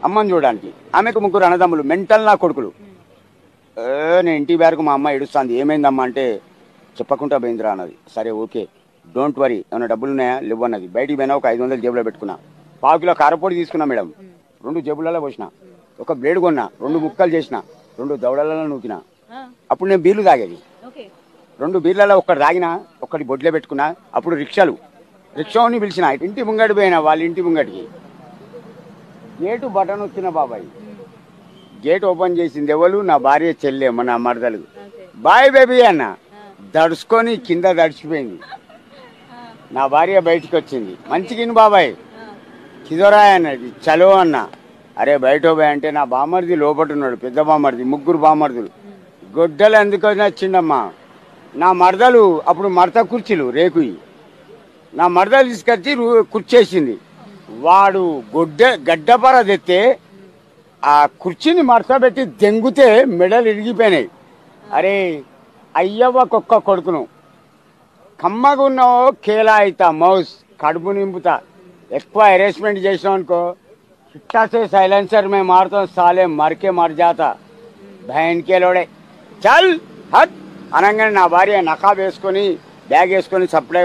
అమ్మని చూడడానికి. ఆమెకు ముగ్గురు అన్నదమ్ములు మెంటల్ నా కొడుకులు. ఏ, నేను ఇంటి వరకు మా అమ్మ ఏడుస్తుంది. ఏమైందమ్మా అంటే చెప్పకుండా పోయిందిరా అన్నది. సరే ఓకే. Don't worry. ఏమైనా డబ్బులు ఉన్నాయా లేవు అన్నది. బయటికి పోయినా ఒక ఐదు వందలు జేబులో పెట్టుకున్నా. పావు కిలో కారపొడి తీసుకున్నా మేడం. రెండు జేబులలో పోసిన. ఒక బ్లేడ్ కొన్నా. రెండు ముక్కలు చేసిన. రెండు దవడలలో నూకినా. అప్పుడు నేను బీర్లు తాగేది. రెండు బీర్లలో ఒకటి తాగినా ఒకటి బొడ్లో పెట్టుకున్నా. అప్పుడు రిక్షాలు. రిక్షాని పిలిచిన. ఇంటి ముంగటి పోయినా వాళ్ళ ఇంటి ముంగటికి. గేటు బటన్ వచ్చిన బాబాయ్. గేట్ ఓపెన్ చేసింది ఎవరు? నా భార్య చెల్లెమ్మ నా మరదలు. బాయ్ బేబీ అన్న. దడుచుకొని కింద దడిచిపోయింది. నా భార్య బయటికి వచ్చింది. మంచిగిన్ బాబాయ్. కిదోరాయ్ అన్నది చలో అన్న. అరే బయట అంటే నా బామర్ది లోపట ఉన్నాడు పెద్ద బామర్ది ముగ్గురు బామర్దులు గొడ్డలు ఎందుకు వచ్చిండమ్మా నా మరదలు అప్పుడు మడత కుర్చీలు రేకుయి. నా మరదలు తీసుకొచ్చి కుర్చేసింది వాడు గొడ్డ గడ్డపర తెస్తే ఆ కుర్చీని మడత దెంగుతే మెడలు ఇరిగిపోయినాయి. అరే అయ్యవ్వ కుక్క కొడుకును. కమ్మగా ఉన్నావో కేలా అవుతా మౌస్ కడుపు నింపుతా. ఎక్కువ అరేంజ్మెంట్ చేసినావు అనుకో ఇట్టాసే సైలెన్సర్ మేము మారుతాం సాలే మరికే మరజాత. భయంకేలోడే లోడే చల్ హత్ అనగానే నా భార్య నకాబ్ వేసుకొని బ్యాగ్ వేసుకొని సప్లై